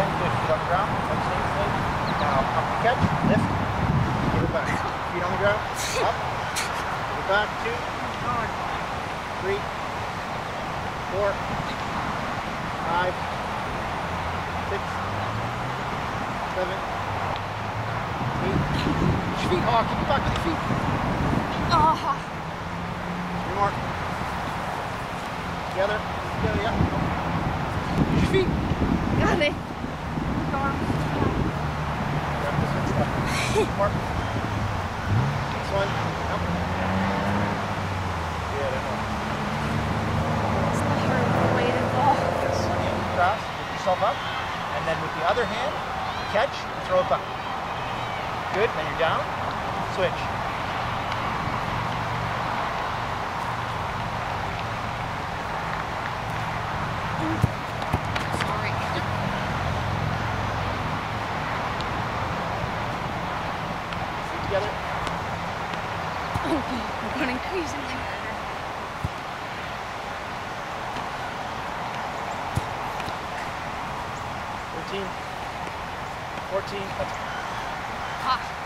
Then good, on the ground, touch safely. Now up the catch, lift, give it back. Feet on the ground, up, give it back, two, three, four, five, six, seven, eight. Feet, oh, keep it back with the feet. Oh. Three more. Together, together, yeah. Feet. Got it. Mark. Next one. Up. Good. I know. It's the hard weight involved. Yes. In, cross. Lift yourself up. And then with the other hand, catch and throw it back. Good. Then you're down. Switch. Sorry. Feet together. Going crazy. Fourteen. That's Ah.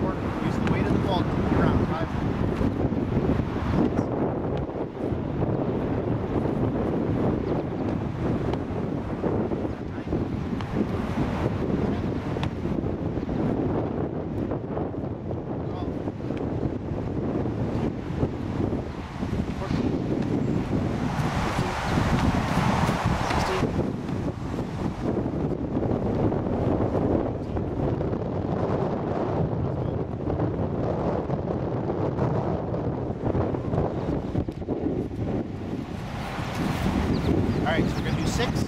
Four. Use the weight of the ball to move you around. Five. All right, so we're gonna do six.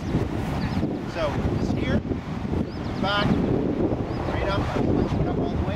So this here, back, right up, I will let you up all the way.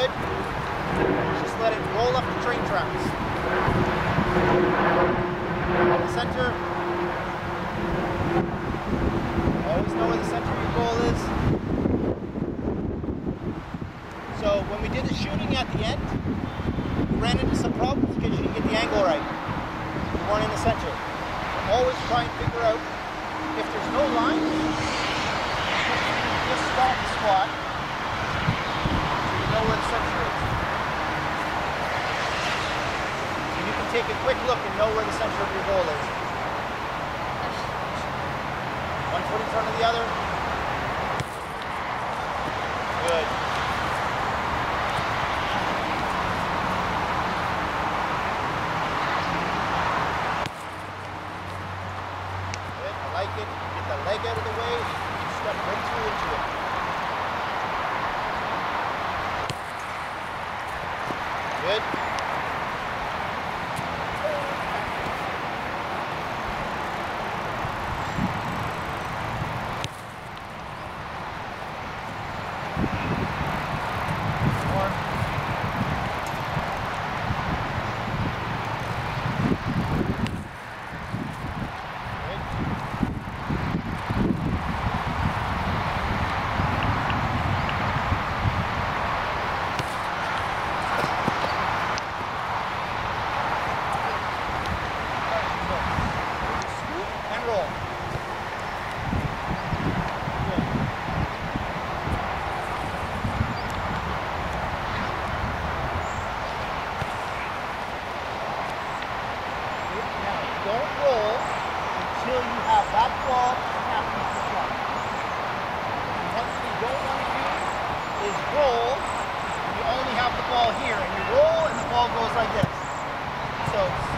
good. Just let it roll up the train tracks. The center. Always know where the center of your goal is. So when we did the shooting at the end, we ran into some problems because you didn't get the angle right. You weren't in the center. Always try and figure out if there's no line, just stop the squat and you can take a quick look and know where the center of your goal is. One foot in front of the other, good. just like this. So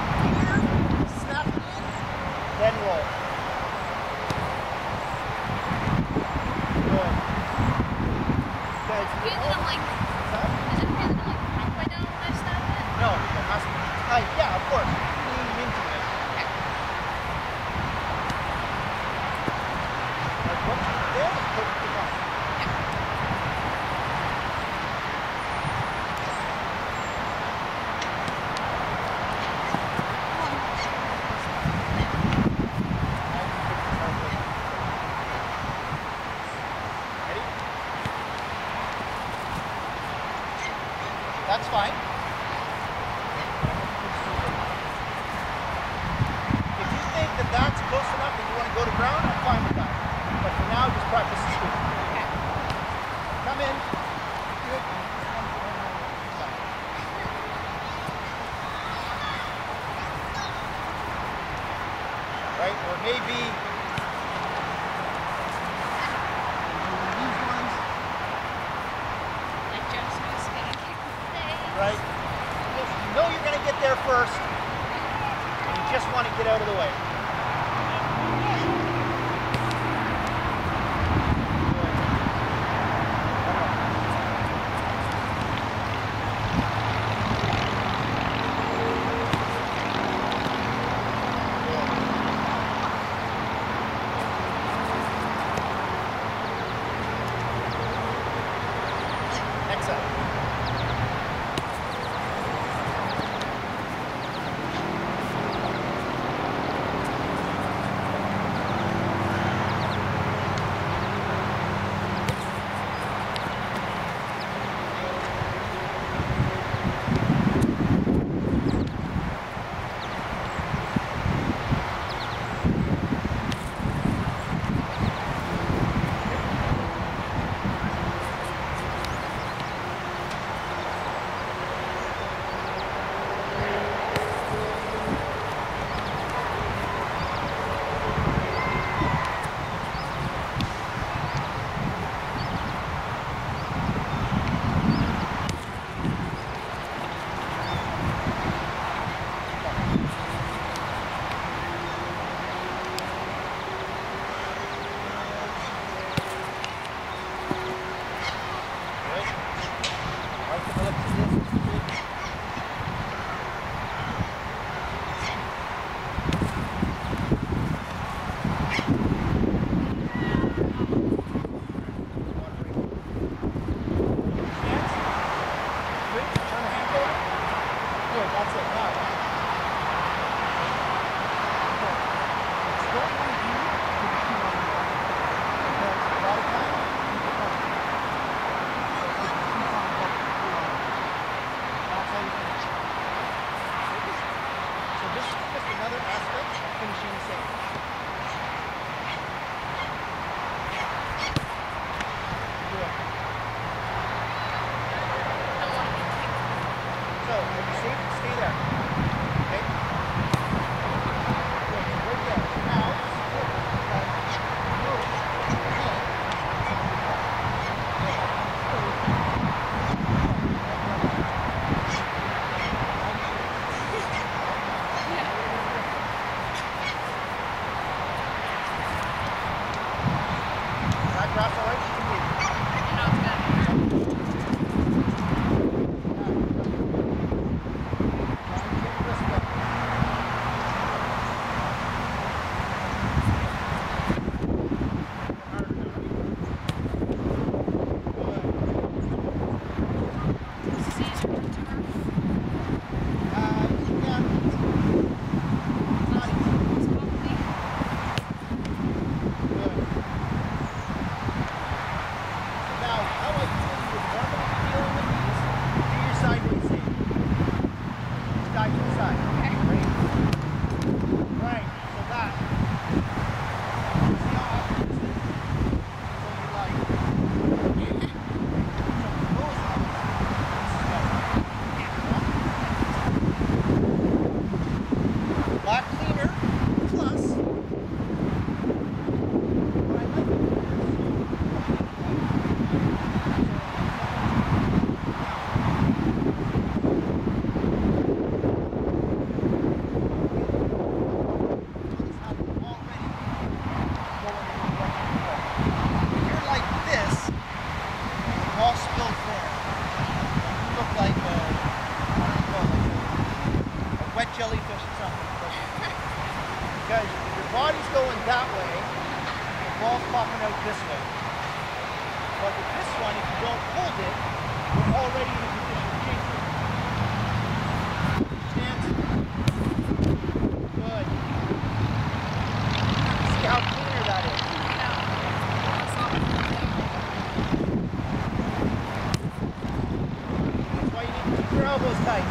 tight.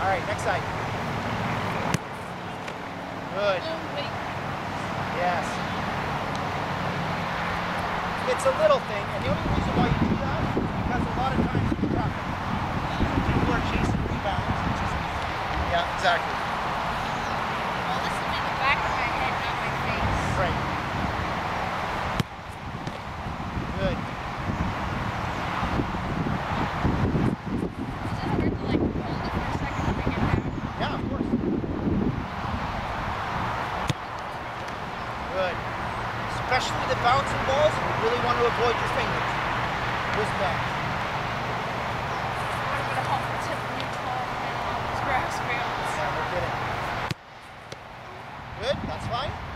All right, next side. Good. Yes. It's a little thing, and the only reason That's fine.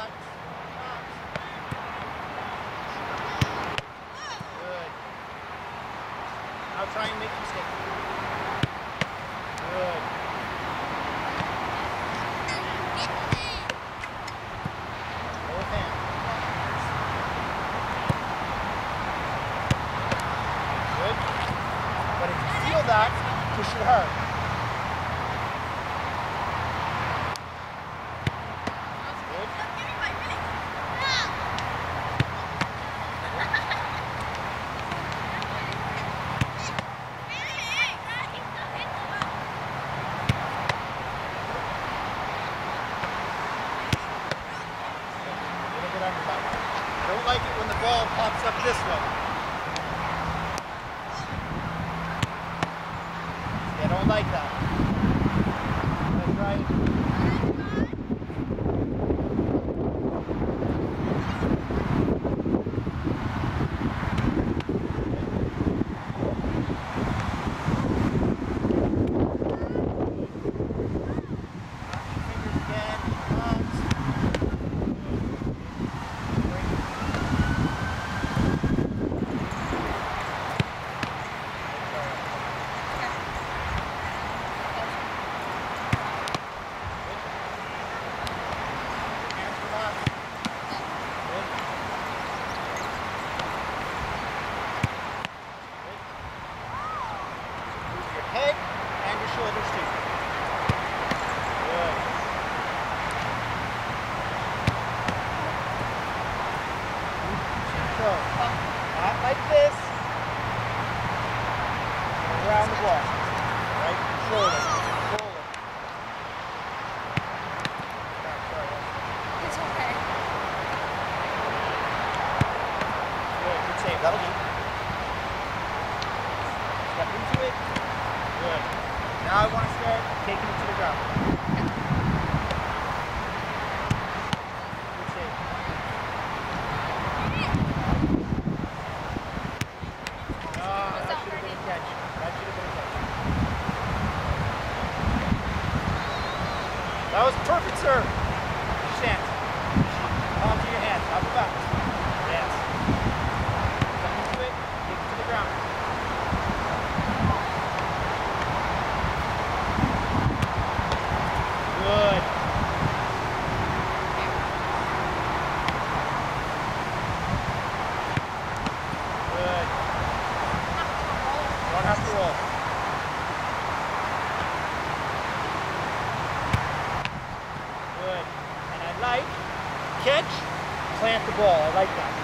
Good. Plant the ball. I like that.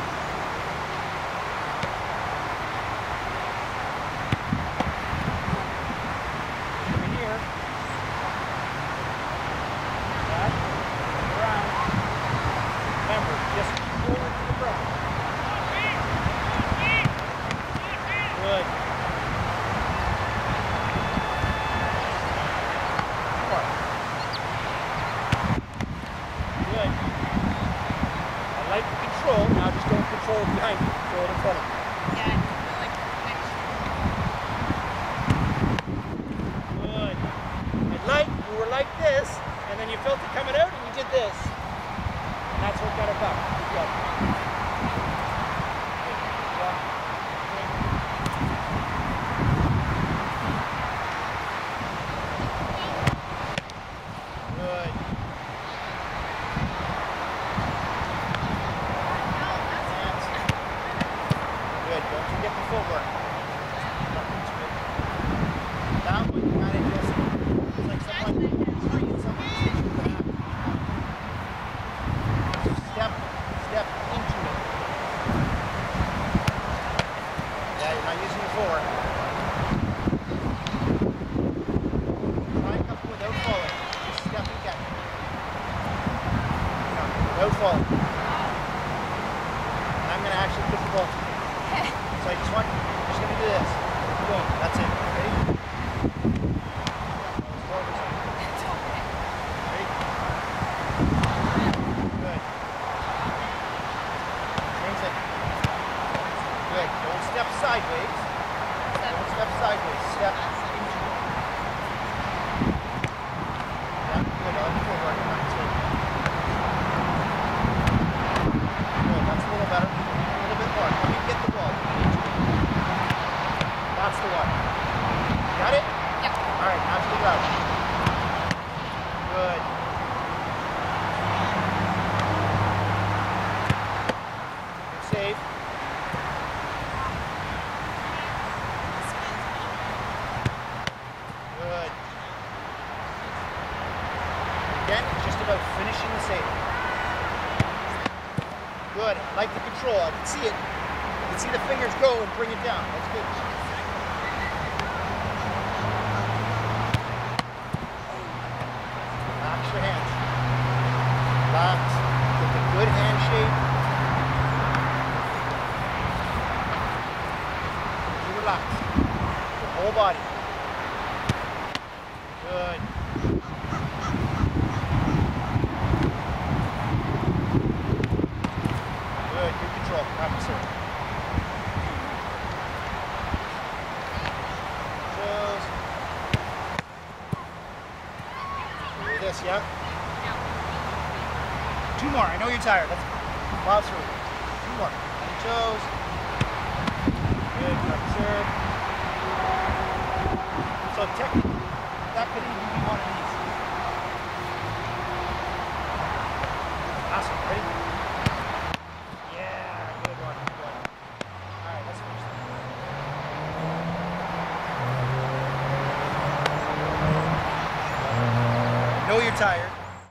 Step sideways. Step, step sideways. Step. Go and bring it down. That's good. Relax your hands. Relax. Get a good hand shape. relax. Your whole body.